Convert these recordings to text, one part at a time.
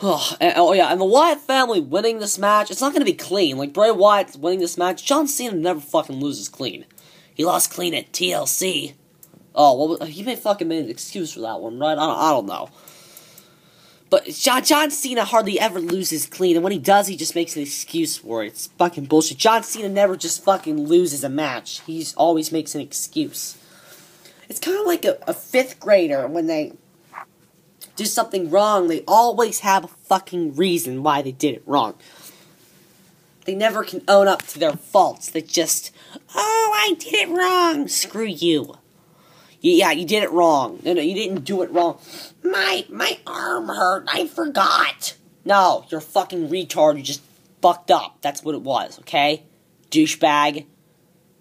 Oh, and, oh yeah, and the Wyatt family winning this match, it's not gonna be clean. Like Bray Wyatt winning this match, John Cena never fucking loses clean. He lost clean at TLC. Oh, well, he may fucking made an excuse for that one, right? I don't, I don't know. But John, John Cena hardly ever loses clean, and when he does, he just makes an excuse for it. It's fucking bullshit. John Cena never just fucking loses a match. He always makes an excuse. It's kind of like a, a fifth grader when they do something wrong, they always have a fucking reason why they did it wrong. They never can own up to their faults. They just, oh, I did it wrong. Screw you. Yeah, you did it wrong. No, no, you didn't do it wrong. My my arm hurt. I forgot. No, you're a fucking retard. You just fucked up. That's what it was. Okay, douchebag.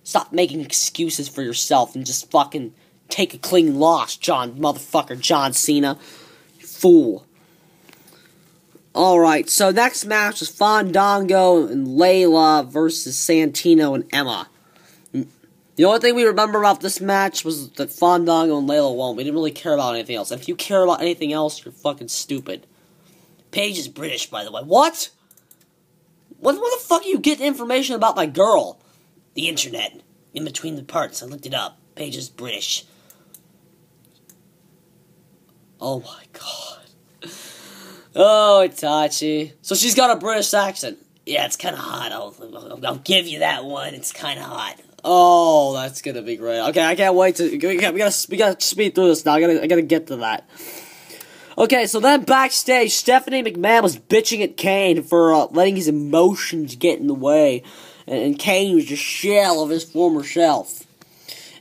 Stop making excuses for yourself and just fucking take a clean loss, John motherfucker John Cena fool. Alright, so next match is Fandango and Layla versus Santino and Emma. Mm. The only thing we remember about this match was that Fandango and Layla won. We didn't really care about anything else. if you care about anything else, you're fucking stupid. Paige is British, by the way. What? What, what the fuck are you getting information about my girl? The internet. In between the parts, I looked it up. Paige is British. Oh my god. Oh, Itachi. So she's got a British accent. Yeah, it's kind of hot. I'll, I'll, I'll, give you that one. It's kind of hot. Oh, that's gonna be great. Okay, I can't wait to. We gotta, we gotta, we gotta speed through this now. I gotta, I gotta get to that. Okay, so then backstage, Stephanie McMahon was bitching at Kane for uh, letting his emotions get in the way, and, and Kane was a shell of his former self.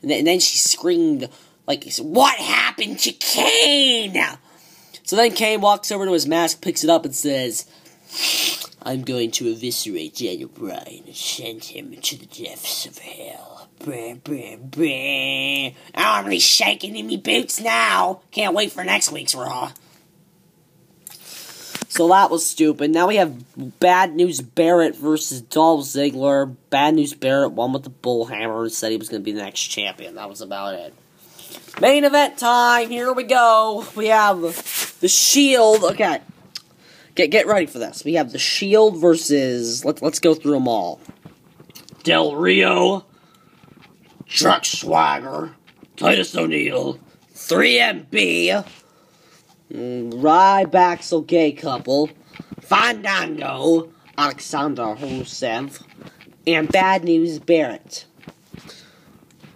And and then she screamed, like, what happened to Kane? So then Kane walks over to his mask, picks it up, and says, I'm going to eviscerate Daniel Bryan and send him to the depths of hell. Brr, brr, brr. Oh, I'm really shaking in me boots now. Can't wait for next week's Raw. So that was stupid. Now we have Bad News Barrett versus Dolph Ziggler. Bad News Barrett won with the bullhammer and said he was going to be the next champion. That was about it. Main event time. Here we go. We have the Shield. Okay. Get get ready for this. We have the Shield versus let's let's go through them all. Del Rio, Truck Swagger, Titus O'Neil, 3MB, Ryback's gay couple, Fandango, Alexander Rusev, and Bad News Barrett.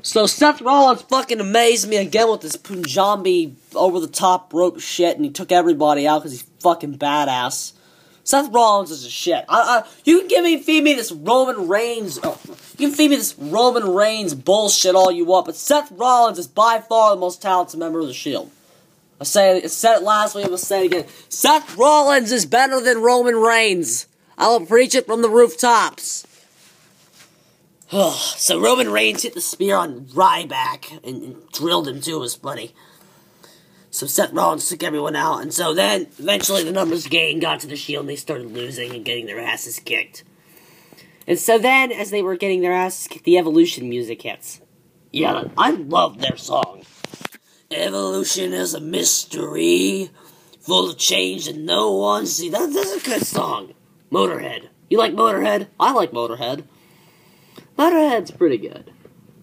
So Seth Rollins fucking amazed me again with this Punjabi over the top rope shit, and he took everybody out because he's fucking badass. Seth Rollins is a shit. I, I, you can give me feed me this Roman Reigns. Oh, you can feed me this Roman Reigns bullshit all you want, but Seth Rollins is by far the most talented member of the Shield. I say it, I said it last week. I'm gonna say it again. Seth Rollins is better than Roman Reigns. I will preach it from the rooftops. So Roman Reigns hit the spear on Ryback and, and drilled him too. It was funny. So Seth Rollins took everyone out, and so then eventually the numbers game got to the Shield, and they started losing and getting their asses kicked. And so then, as they were getting their asses kicked, the Evolution music hits. Yeah, I love their song. Evolution is a mystery, full of change and no one see. That, that's a good song. Motorhead. You like Motorhead? I like Motorhead. Motorhead's pretty good.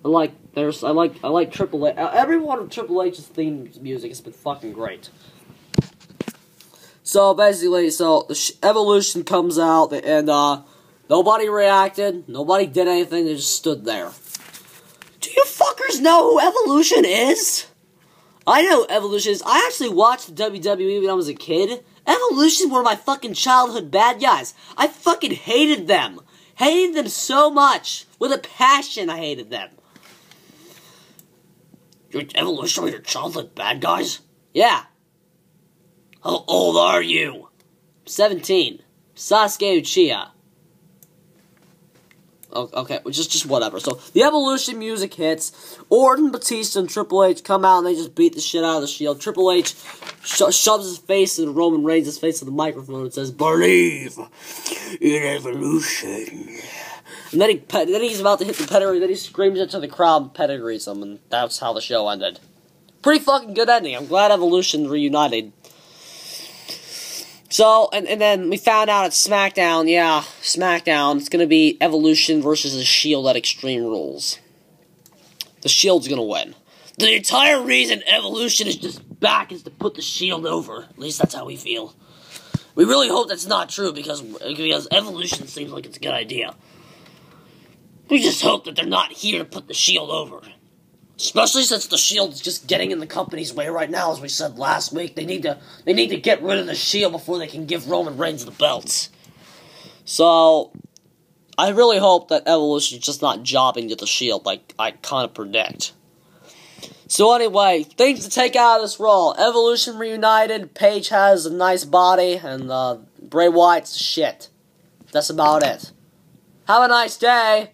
I like there's I like I like Triple H. Uh, every one of Triple H's theme music has been fucking great. So basically, so the Evolution comes out and uh, nobody reacted, nobody did anything. They just stood there. Do you fuckers know who Evolution is? I know Evolution is. I actually watched WWE when I was a kid. Evolution were my fucking childhood bad guys. I fucking hated them. Hated them so much. With a passion, I hated them. Your evolution were your childhood bad guys? Yeah. How old are you? 17. Sasuke Uchiha. Okay, just just whatever. So the evolution music hits. Orton, Batista, and Triple H come out and they just beat the shit out of the Shield. Triple H sho shoves his face in Roman Reigns' face to the microphone and says, "Believe in evolution." And then he then he's about to hit the pedigree. Then he screams into the crowd pedigrees him, and that's how the show ended. Pretty fucking good ending. I'm glad Evolution reunited. So, and, and then we found out at SmackDown, yeah, SmackDown, it's gonna be Evolution versus the Shield at Extreme Rules. The Shield's gonna win. The entire reason Evolution is just back is to put the Shield over. At least that's how we feel. We really hope that's not true because because Evolution seems like it's a good idea. We just hope that they're not here to put the Shield over. Especially since the Shield is just getting in the company's way right now, as we said last week. They need to they need to get rid of the Shield before they can give Roman Reigns the belts. So I really hope that Evolution is just not jobbing to the Shield like I kind of predict. So anyway, things to take out of this Raw. Evolution reunited. Paige has a nice body, and uh, Bray Wyatt's shit. That's about it. Have a nice day.